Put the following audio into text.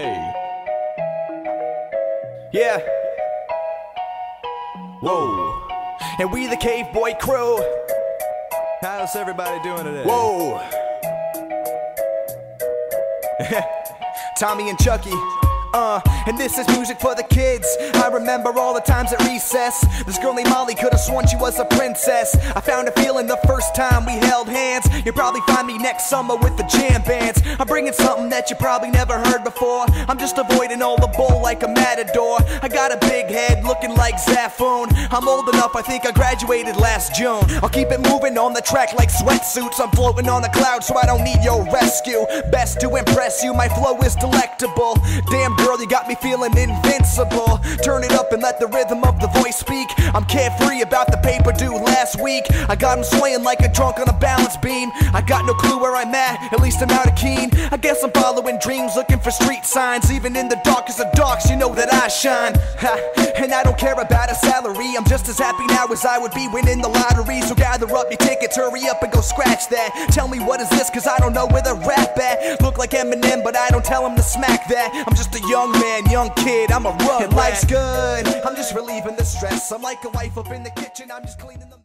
Hey. Yeah. Whoa. And we the Cave Boy Crew. How's everybody doing today? Whoa. Tommy and Chucky. Uh, and this is music for the kids. I remember all the times at recess. This girl named Molly could have sworn she was a princess. I found a feeling the first time we held hands. You'll probably find me next summer with the jam bands. I'm bringing something that you probably never heard before. I'm just avoiding all the bull like a matador. I got a big head looking like Zafoon. I'm old enough, I think I graduated last June. I'll keep it moving on the track like sweatsuits. I'm floating on the cloud, so I don't need your rescue. Best to impress you, my flow is delectable. Damn girl, you got me feeling invincible. Turn it up and let the rhythm of the voice speak. I'm carefree about the paper due last week. I got him swaying like a drunk on a balance beam. I got no clue where I'm at, at least I'm out of keen. I guess I'm following dreams, looking for street signs. Even in the darkest of darks, you know that I shine. Ha, and I don't care about a salary. I'm just as happy now as I would be winning the lottery. So gather up your tickets, hurry up and go scratch that. Tell me what is this, cause I don't know where the rap at. Look like Eminem, but I don't tell him to smack that. I'm just a young man, young kid, I'm a rug. And life's good, I'm just relieving the stress. I'm like a wife up in the kitchen, I'm just cleaning the